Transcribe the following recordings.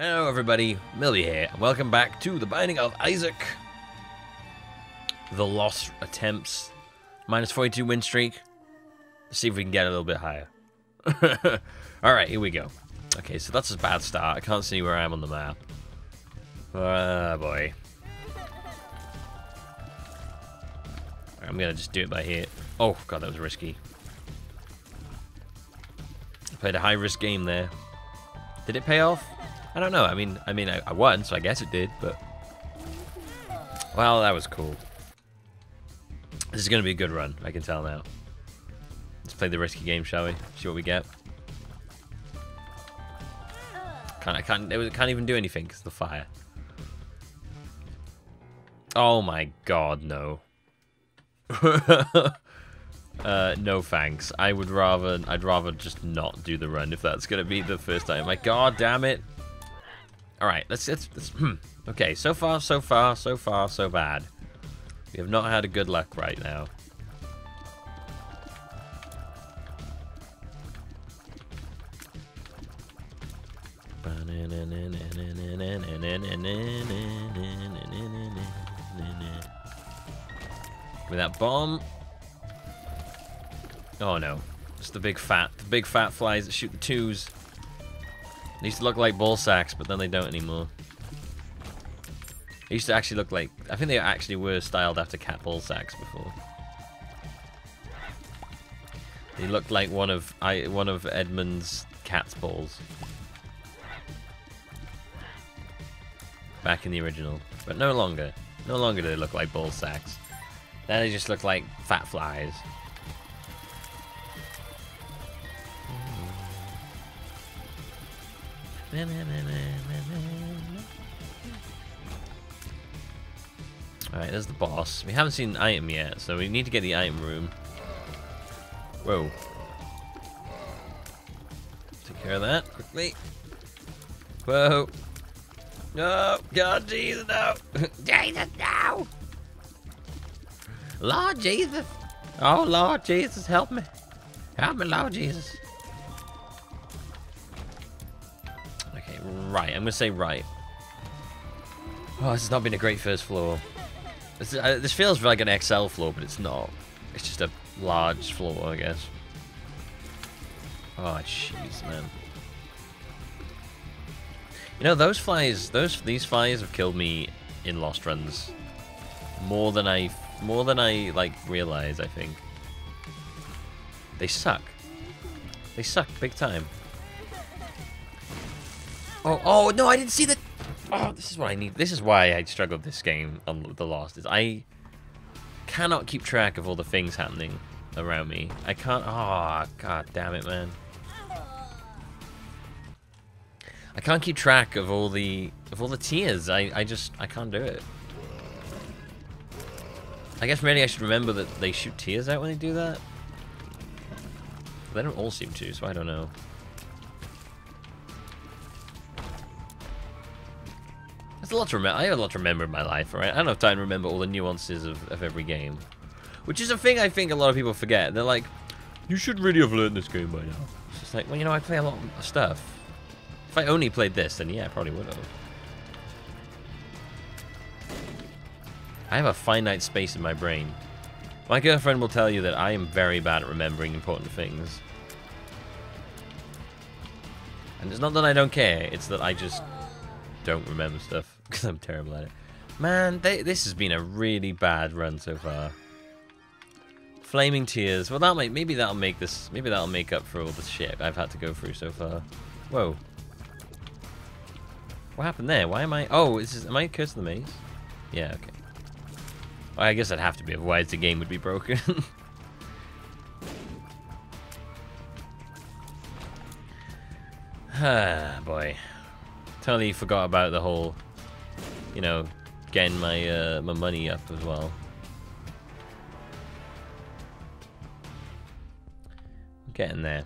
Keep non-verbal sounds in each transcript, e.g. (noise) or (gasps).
Hello everybody, Millbee here, and welcome back to The Binding of Isaac. The Lost Attempts. Minus 42 win streak. Let's see if we can get a little bit higher. (laughs) Alright, here we go. Okay, so that's a bad start. I can't see where I am on the map. Ah, boy. I'm gonna just do it by here. Oh, god, that was risky. I played a high-risk game there. Did it pay off? I don't know. I mean, I mean, I, I won, so I guess it did. But well, that was cool. This is going to be a good run. I can tell now. Let's play the risky game, shall we? See what we get. Can't I can't it can't even do anything because the fire. Oh my god, no. (laughs) uh, no thanks. I would rather I'd rather just not do the run if that's gonna be the first time. My god damn it. Alright, let's, let's, let's hmm. Okay, so far, so far, so far, so bad. We have not had a good luck right now. With that bomb. Oh no. It's the big fat, the big fat flies that shoot the twos. They used to look like ball sacks, but then they don't anymore. They used to actually look like... I think they actually were styled after cat ball sacks before. They looked like one of I one of Edmund's cat's balls. Back in the original. But no longer. No longer do they look like ball sacks. Now they just look like fat flies. Alright, there's the boss. We haven't seen an item yet, so we need to get the item room. Whoa. Take care of that quickly. Whoa. No! God, Jesus, no! (laughs) Jesus, no! Lord Jesus! Oh, Lord Jesus, help me. Help me, Lord Jesus. Right. I'm going to say right. Oh, this has not been a great first floor. This, uh, this feels like an XL floor, but it's not. It's just a large floor, I guess. Oh, jeez, man. You know, those flies, those these flies have killed me in Lost Runs more than I, more than I like realize. I think they suck. They suck big time. Oh, oh, no, I didn't see the... Oh, this is what I need. This is why I struggled this game on The last. is I cannot keep track of all the things happening around me. I can't... Oh, god damn it, man. I can't keep track of all the of all the tears. I, I just I can't do it. I guess maybe I should remember that they shoot tears out when they do that. They don't all seem to, so I don't know. There's a lot to remember. I have a lot to remember in my life, right? I don't have time to remember all the nuances of, of every game. Which is a thing I think a lot of people forget. They're like, you should really have learned this game by now. It's just like, well, you know, I play a lot of stuff. If I only played this, then yeah, I probably would have. I have a finite space in my brain. My girlfriend will tell you that I am very bad at remembering important things. And it's not that I don't care, it's that I just don't remember stuff because I'm terrible at it. Man, they, this has been a really bad run so far. Flaming tears. Well, that might maybe that'll make this. Maybe that'll make up for all the shit I've had to go through so far. Whoa. What happened there? Why am I? Oh, is this, am I cursed the maze? Yeah. Okay. Well, I guess I'd have to be, otherwise the game would be broken. (laughs) (sighs) ah, boy. Totally forgot about the whole you know, getting my uh, my money up as well. Getting there.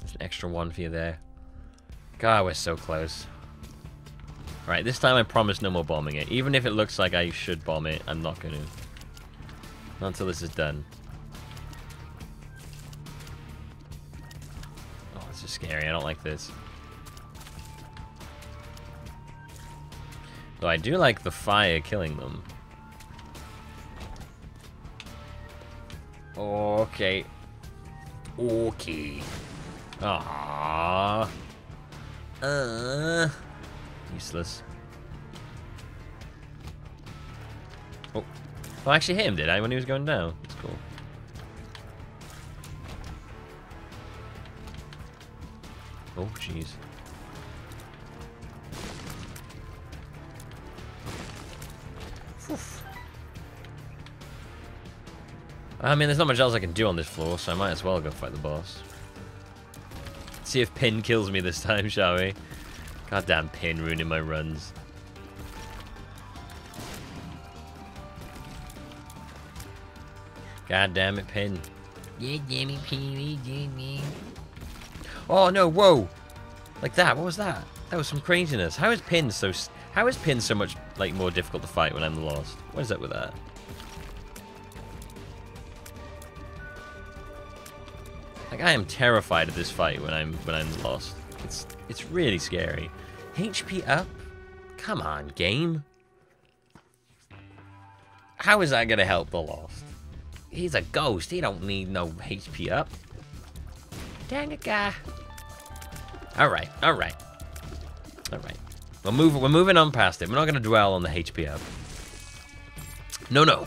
There's an extra one for you there. God, we're so close. Right, this time I promise no more bombing it. Even if it looks like I should bomb it, I'm not going to. Not until this is done. Oh, this is scary. I don't like this. Though I do like the fire killing them. Okay. Okay. Ah. Uh. Useless. Oh. Oh, I actually hit him, did I, when he was going down? That's cool. Oh, jeez. I mean, there's not much else I can do on this floor, so I might as well go fight the boss. See if Pin kills me this time, (laughs) shall we? Goddamn Pin ruining my runs. God damn it, Pin. Yeah, damn it, Pin. Oh no, whoa! Like that, what was that? That was some craziness. How is Pin so how is Pin so much like more difficult to fight when I'm lost? What is up with that? Like I am terrified of this fight when I'm when I'm lost. It's it's really scary. HP up? Come on, game. How is that gonna help the lost? He's a ghost. He don't need no HP up. Dang it, guy. All right, all right, all right. We're moving. We're moving on past it. We're not gonna dwell on the HP up. No, no.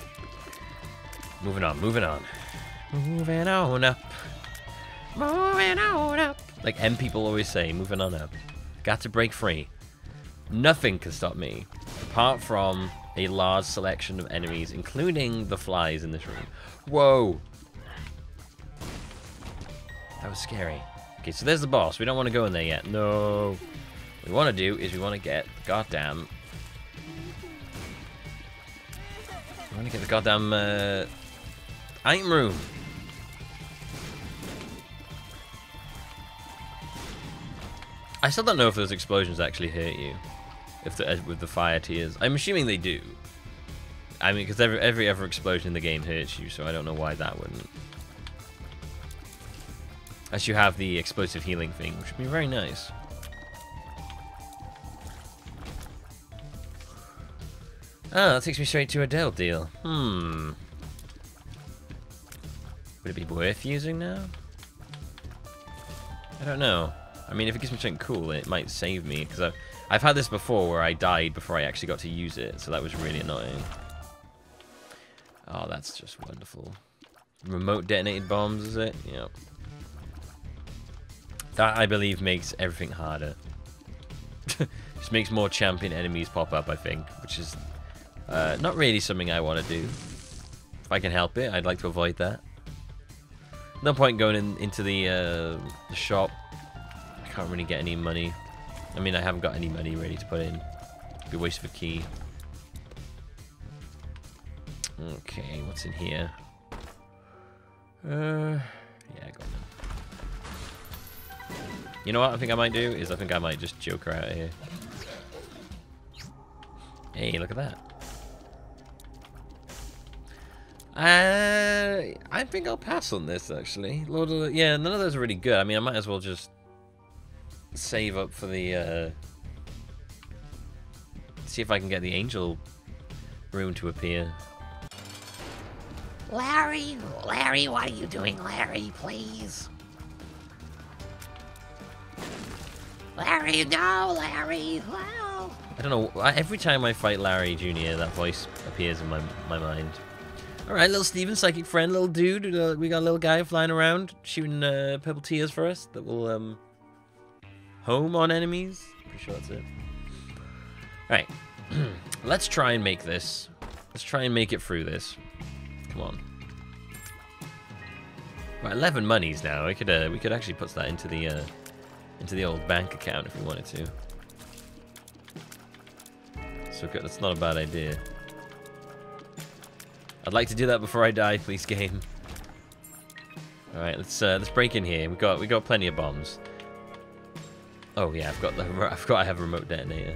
Moving on. Moving on. Moving on up. Moving on up. Like M people always say, moving on up. Got to break free. Nothing can stop me, apart from a large selection of enemies, including the flies in this room. Whoa. That was scary. Okay, so there's the boss. We don't want to go in there yet. No. We want to do is we want to get goddamn... We want to get the goddamn uh, item room. I still don't know if those explosions actually hurt you, if the, with the fire tears. I'm assuming they do. I mean, because every every other explosion in the game hurts you, so I don't know why that wouldn't. As you have the explosive healing thing, which would be very nice. Ah, that takes me straight to a deal. Hmm. Would it be worth using now? I don't know. I mean, if it gives me something cool, it might save me, because I've, I've had this before where I died before I actually got to use it, so that was really annoying. Oh, that's just wonderful. Remote detonated bombs, is it? Yep. That, I believe, makes everything harder. (laughs) just makes more champion enemies pop up, I think, which is uh, not really something I want to do. If I can help it, I'd like to avoid that. No point going in, into the, uh, the shop I can't really get any money. I mean, I haven't got any money ready to put in. It'd be a waste of a key. Okay, what's in here? Uh, yeah, go on You know what I think I might do? Is I think I might just joke her out here. Hey, look at that. Uh, I think I'll pass on this, actually. Lord of the, yeah, none of those are really good. I mean, I might as well just save up for the, uh, see if I can get the angel room to appear. Larry, Larry, what are you doing, Larry, please? Larry, no, Larry, no. I don't know, every time I fight Larry Jr., that voice appears in my, my mind. Alright, little Steven, psychic friend, little dude. We got a little guy flying around, shooting uh, purple tears for us that will um, home on enemies. Pretty sure that's it. Alright. (clears throat) Let's try and make this. Let's try and make it through this. Come on. Right, 11 monies now. We could uh, we could actually put that into the uh, into the old bank account if we wanted to. So good that's not a bad idea. I'd like to do that before I die, please, game. All right, let's uh, let's break in here. We got we got plenty of bombs. Oh yeah, I've got the (laughs) I forgot I have a remote detonator.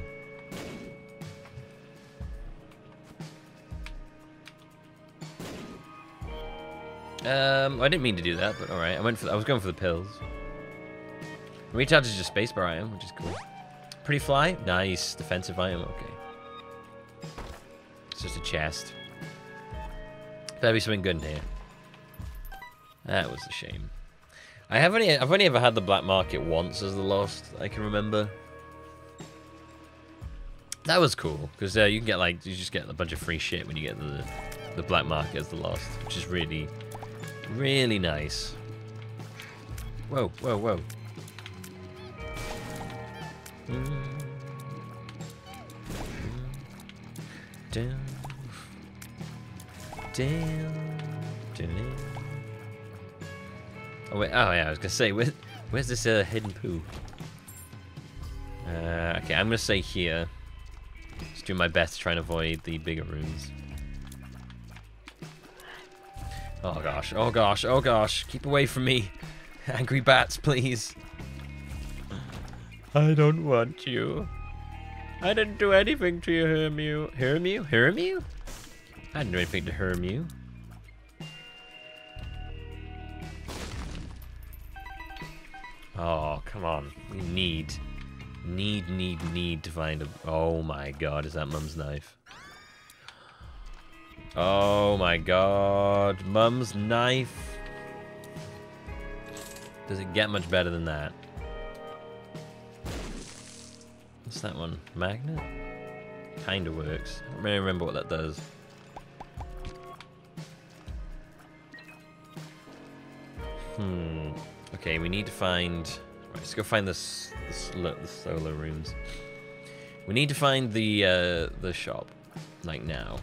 Um, I didn't mean to do that, but all right. I went for I was going for the pills. Recharge is just spacebar item, which is cool. Pretty fly? Nice. Defensive item, okay. It's just a chest. Better be something good in here. That was a shame. I have only I've only ever had the black market once as the lost. I can remember. That was cool because uh, you can get like you just get a bunch of free shit when you get the the black market as the lost, which is really really nice. Whoa, whoa, whoa. Down, down, down. Oh wait, oh yeah, I was gonna say, where, where's this uh, hidden poo? Uh, okay, I'm gonna say here. Just do my best to try and avoid the bigger rooms. Oh gosh, oh gosh, oh gosh, keep away from me. (laughs) Angry bats, please. I don't want you. I didn't do anything to you, Hermew. Hermew? Hermew? I didn't do anything to harm you. Oh, come on. We need, need, need, need to find a... Oh my god, is that Mum's knife? Oh my god, Mum's knife. Does it get much better than that? What's that one? Magnet? Kinda works. I don't really remember what that does. Hmm. Okay, we need to find... Right, let's go find this, this the solar rooms. We need to find the uh, the shop, like now.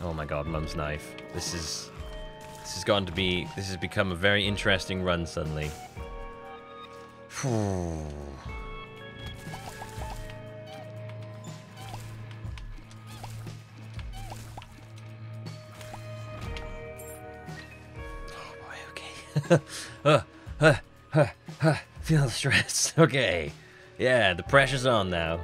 Oh my god, Mum's knife. This is this has gotten to be this has become a very interesting run suddenly. Uh, uh, uh, uh, feel the stress. (laughs) Okay. Yeah, the pressure's on now.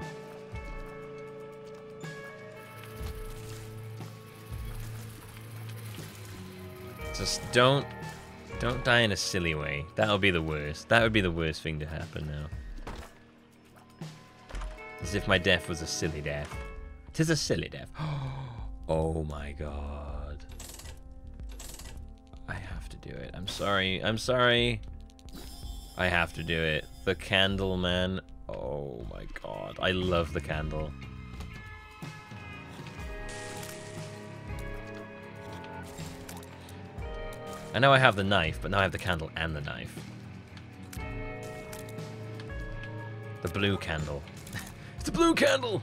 Just don't don't die in a silly way. That would be the worst. That would be the worst thing to happen now. As if my death was a silly death. Tis a silly death. (gasps) Oh my god. Do it. I'm sorry. I'm sorry. I have to do it. The candle, man. Oh my god. I love the candle. I know I have the knife, but now I have the candle and the knife. The blue candle. (laughs) it's the blue candle!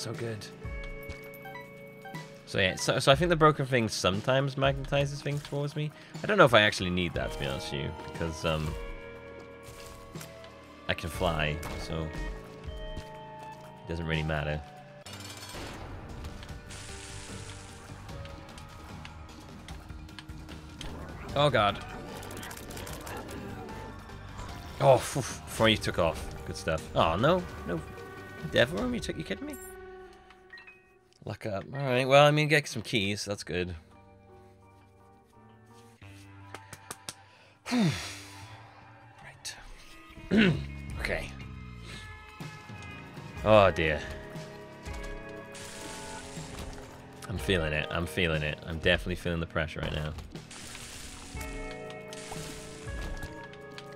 So good. So yeah, so, so I think the broken thing sometimes magnetizes things towards me. I don't know if I actually need that, to be honest with you, because um, I can fly, so it doesn't really matter. Oh god. Oh, phew, before you took off. Good stuff. Oh, no. No. Devil room? You, took, you kidding me? Luck up. Alright, well, I mean, get some keys. That's good. (sighs) right. (clears throat) okay. Oh, dear. I'm feeling it. I'm feeling it. I'm definitely feeling the pressure right now.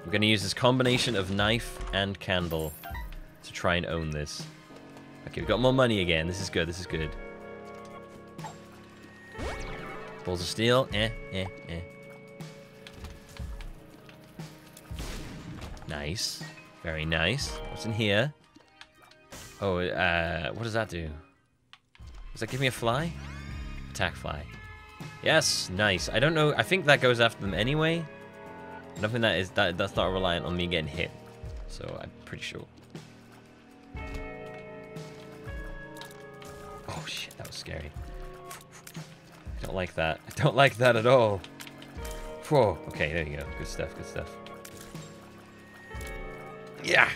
We're going to use this combination of knife and candle to try and own this. Okay, we've got more money again. This is good. This is good. Balls of steel. Eh, eh, eh. Nice. Very nice. What's in here? Oh, uh, what does that do? Does that give me a fly? Attack fly. Yes, nice. I don't know. I think that goes after them anyway. Nothing that is that that's not reliant on me getting hit. So I'm pretty sure. Oh shit, that was scary. I don't like that. I don't like that at all. Whoa. Okay, there you go. Good stuff, good stuff. Yeah.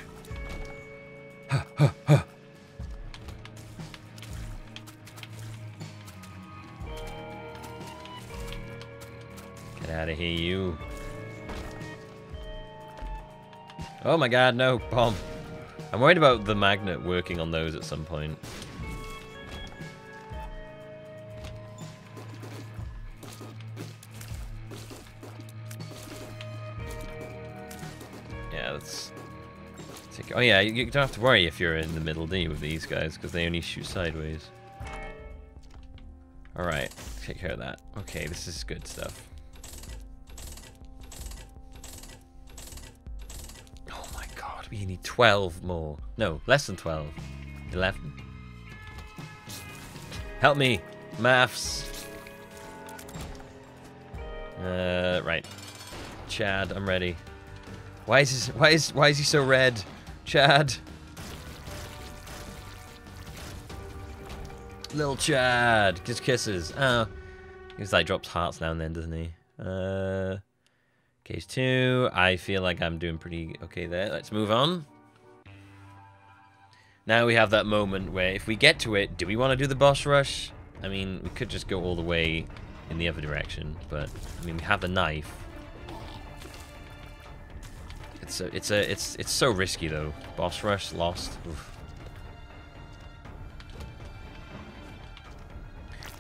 Get out of here, you. Oh my god, no, bomb. I'm worried about the magnet working on those at some point. Yeah, that's... Take, oh yeah, you, don't have to worry if you're in the middle, you, with these guys, because they only shoot sideways. Alright, take care of that. Okay, this is good stuff. Oh my god, we need 12 more. No, less than 12. 11. Help me! Maths! Uh, right. Chad, I'm ready. Why is this, why is why is he so red? Chad. Little Chad. Just kisses. Oh. He's like drops hearts now and then, doesn't he? Uh case two. I feel like I'm doing pretty okay there. Let's move on. Now we have that moment where if we get to it, do we want to do the boss rush? I mean, we could just go all the way in the other direction, but I mean, we have the knife. It's a, it's a, it's, it's so risky though. Boss rush lost. Oof.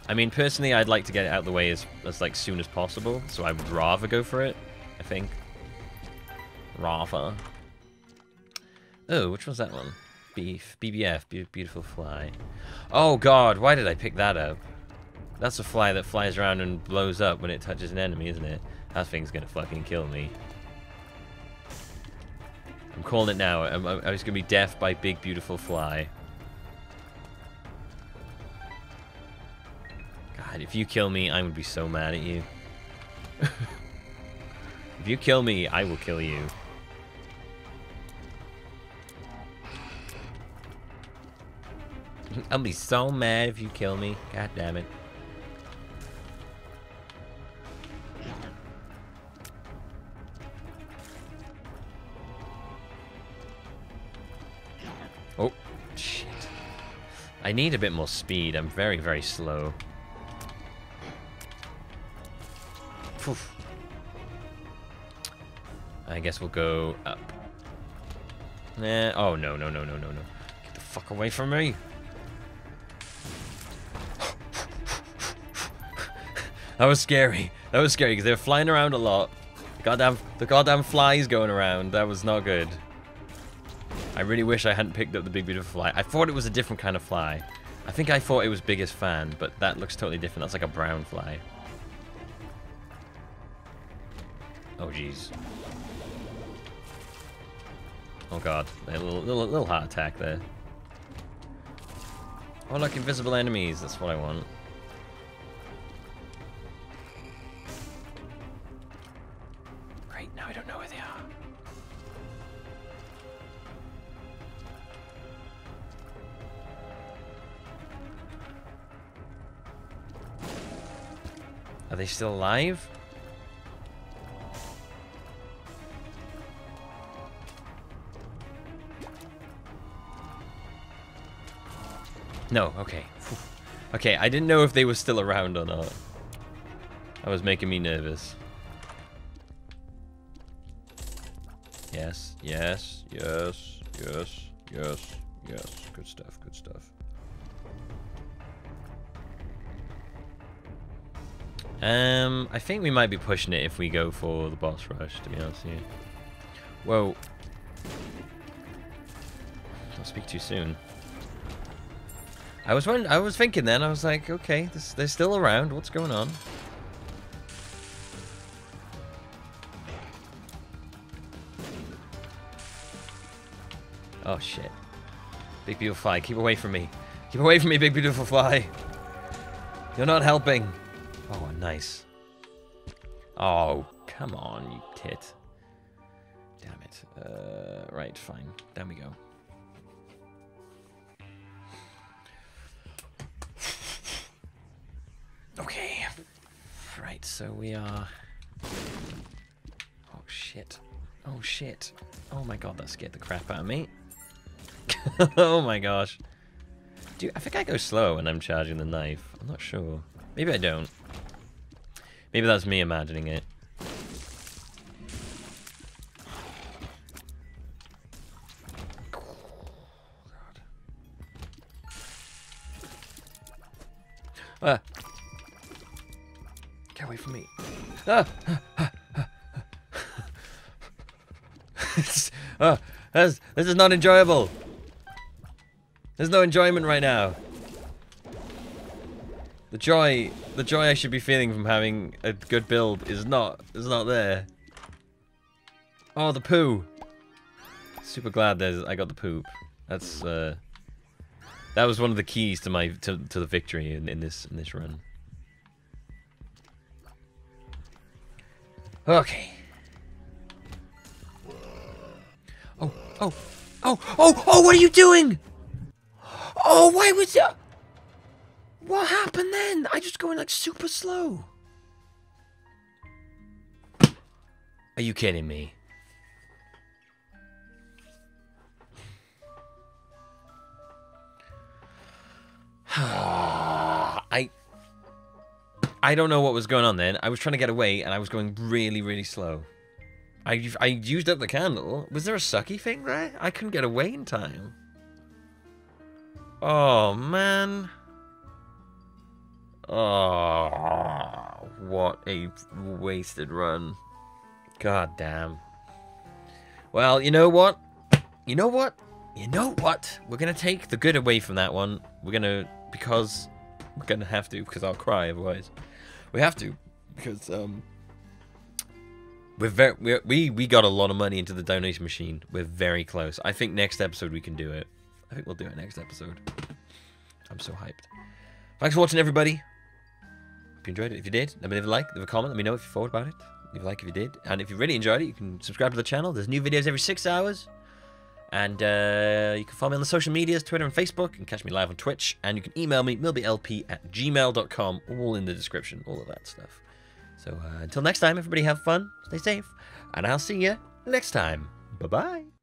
I mean, personally, I'd like to get it out of the way as, as like soon as possible, so I would rather go for it. I think. Rather. Oh, which was that one? Beef, BBF, be beautiful fly. Oh god, why did I pick that up? That's a fly that flies around and blows up when it touches an enemy, isn't it? That thing's gonna fucking kill me. I'm calling it now. I'm, I'm, I was gonna be deaf by big beautiful fly. God, if you kill me, I'm gonna be so mad at you. (laughs) if you kill me, I will kill you. (laughs) I'll be so mad if you kill me. God damn it. I need a bit more speed. I'm very, very slow. I guess we'll go up. Nah. Oh, no, no, no, no, no, no. Get the fuck away from me. (laughs) that was scary. That was scary because they were flying around a lot. Goddamn, the goddamn flies going around. That was not good. I really wish I hadn't picked up the big beautiful fly. I thought it was a different kind of fly. I think I thought it was biggest fan, but that looks totally different. That's like a brown fly. Oh jeez. Oh god, a little, little, little heart attack there. Oh look, invisible enemies. That's what I want. They still alive? No, okay. (sighs) Okay, I didn't know if they were still around or not. That was making me nervous. Yes, yes, yes, yes, yes, yes. Good stuff, good stuff. Um, I think we might be pushing it if we go for the boss rush, to be honest with you. Whoa. Don't speak too soon. I was wondering, I was thinking then, I was like, okay, this, they're still around. What's going on? Oh shit. Big beautiful fly, keep away from me. Keep away from me, big beautiful fly. You're not helping. Oh, nice. Oh, come on, you tit. Damn it. Uh, right, fine. Down we go. Okay. Right, so we are... Oh, shit. Oh, shit. Oh my god, that scared the crap out of me. (laughs) oh my gosh. Dude, I think I go slow when I'm charging the knife. I'm not sure. Maybe I don't. Maybe that's me imagining it. Ah. Get away from me. Ah. (laughs) oh, this, this is not enjoyable. There's no enjoyment right now. The joy, the joy I should be feeling from having a good build is not, is not there. Oh, the poo. Super glad there's, I got the poop. That's, uh, that was one of the keys to my, to, to the victory in, in this, in this run. Okay. Oh, oh, oh, oh, oh, what are you doing? Oh, why was that? What happened then? I just going like super slow. Are you kidding me? (sighs) I I don't know what was going on then. I was trying to get away and I was going really, really slow. I, I used up the candle. Was there a sucky thing there? I couldn't get away in time. Oh, man. Oh, what a wasted run. God damn. Well, you know what? You know what? You know what? We're going to take the good away from that one. We're going to, because we're going to have to, because I'll cry otherwise. We have to, because, um, we're very, we're, we we got a lot of money into the donation machine. We're very close. I think next episode we can do it. I think we'll do it next episode. I'm so hyped. Thanks for watching, everybody. You enjoyed it. If you did, let me leave a like, leave a comment. Let me know if you thought about it. Leave a like if you did. And if you really enjoyed it, you can subscribe to the channel. There's new videos every six hours. And uh, you can follow me on the social medias, Twitter and Facebook. and catch me live on Twitch. And you can email me, millbeelp at gmail.com. All in the description. All of that stuff. So uh, until next time, everybody have fun, stay safe, and I'll see you next time. Bye-bye.